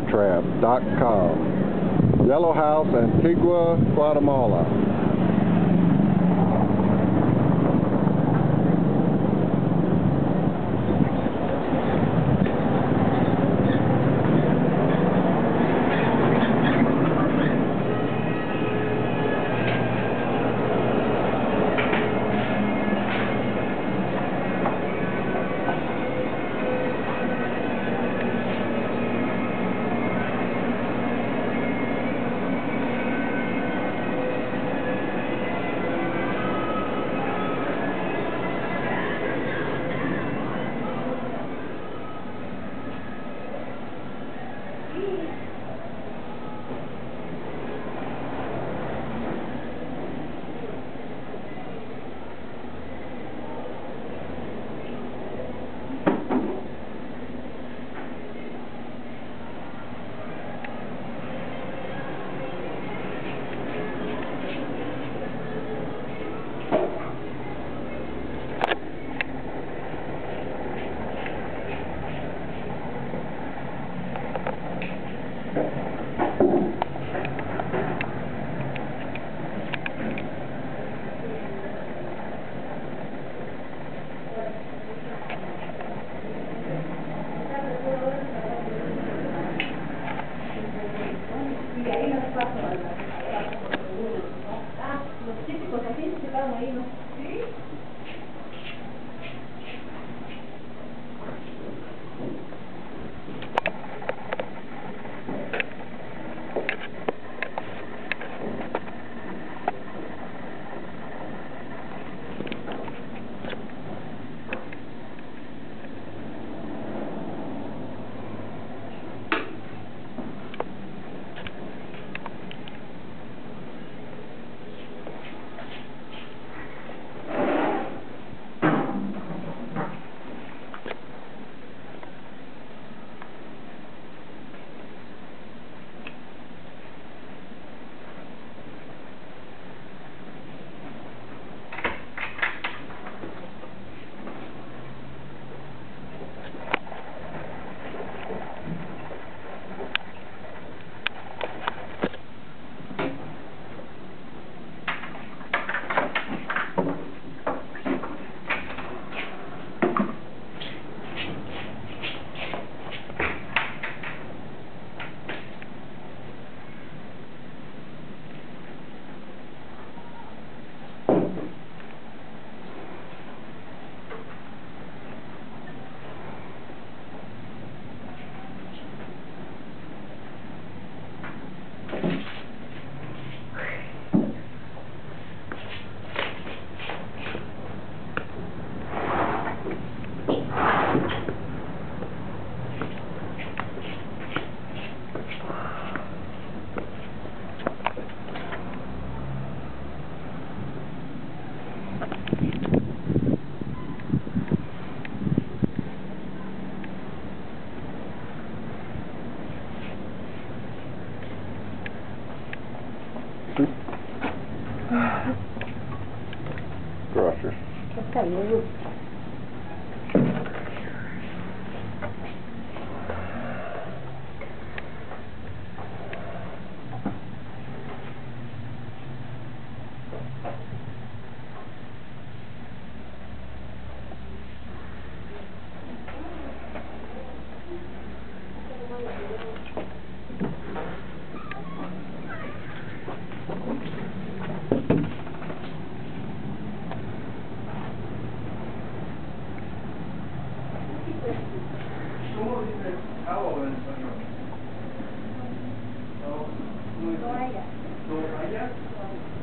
TigerTrap.com. Yellow House, Antigua, Guatemala. Gracias.